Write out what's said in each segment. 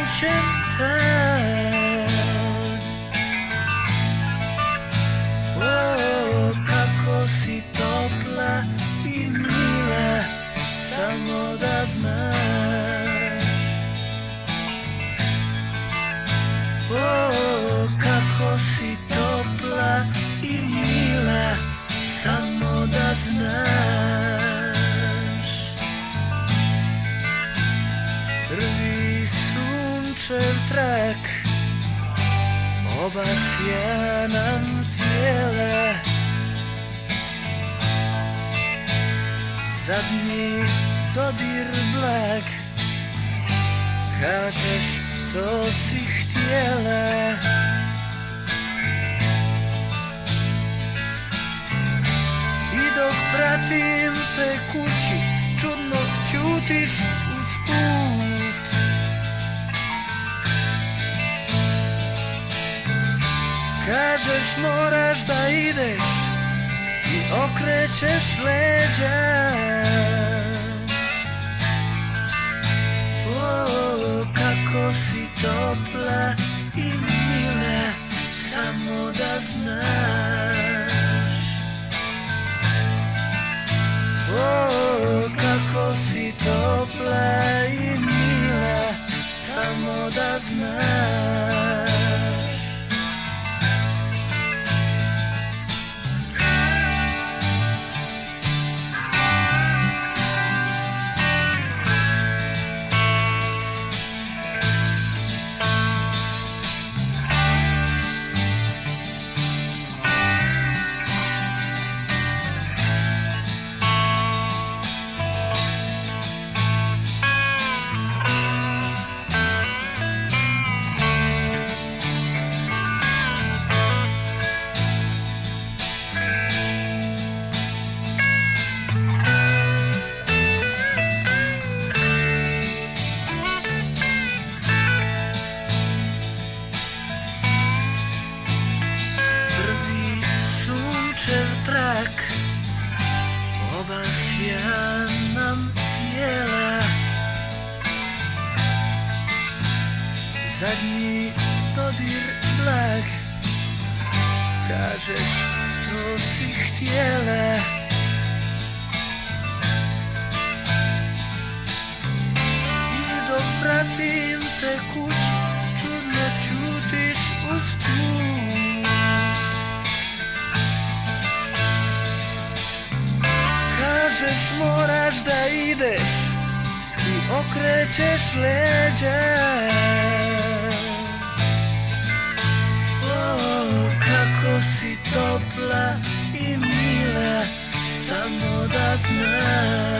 ocean time. obachwianym tyle Zadnij do dir black. Każesz to si chtiele I do pratim te kuci Czudno ciutisz uspół Kažeš moraš da ideš i okrećeš leđa. O, kako si topla i mila, samo da znaš. O, kako si topla i mila, samo da znaš. last night.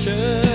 church.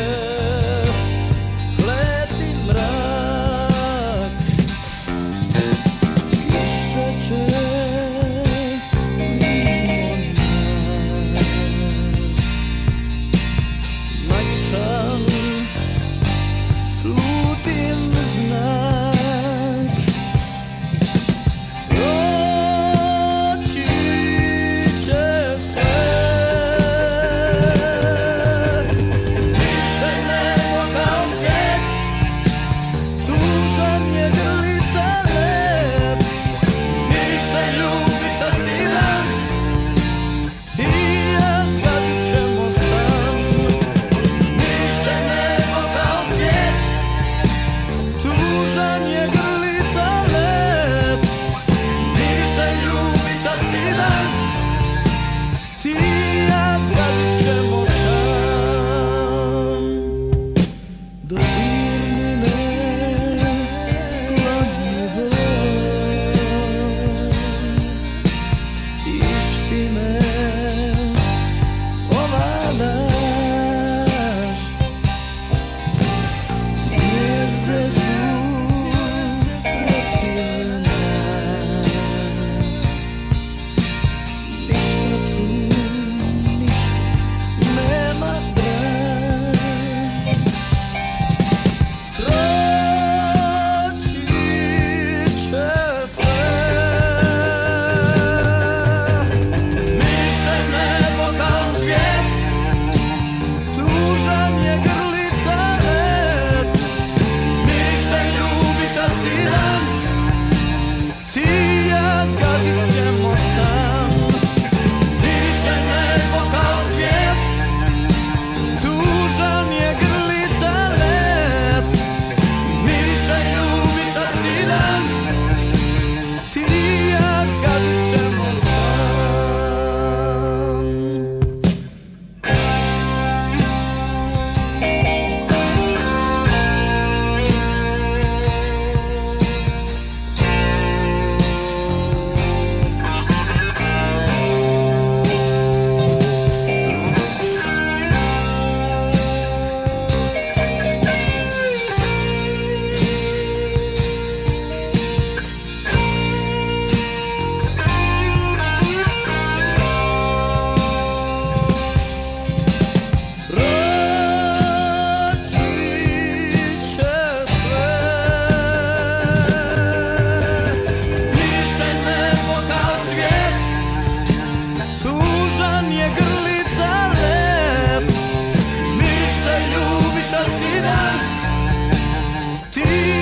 ljubi dan. Ti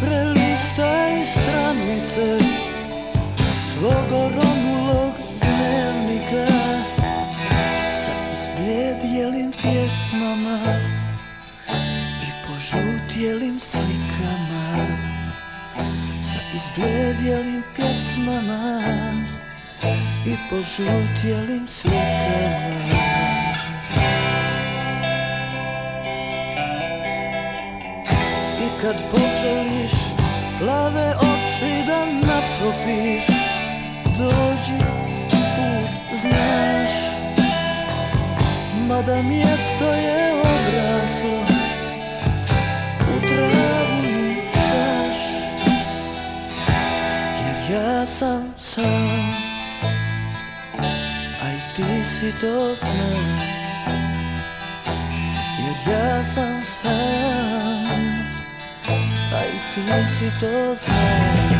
Prelistaj stranice svog oronulog dnevnika. Sa izbljedjelim pjesmama i požutjelim slikama. Sa izbljedjelim pjesmama i požutjelim slikama. Kad poželiš plave oči da natopiš Dođi, put znaš. Mada mjesto je obraslo U travu i šaš. Jer ja sam sam aj i ti si to znaš. Jer ja sam sam. necesito saber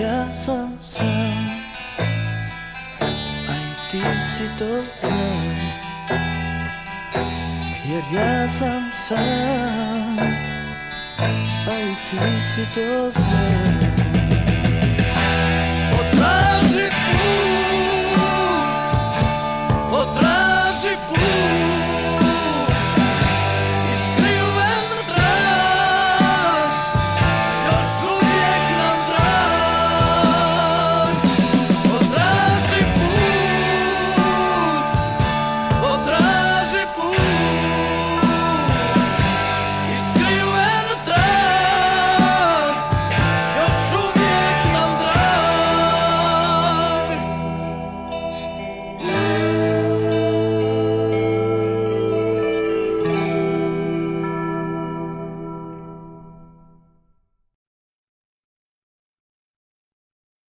Yazam sen. Haydi sitozan Yer yazam sen. Haydi sitozan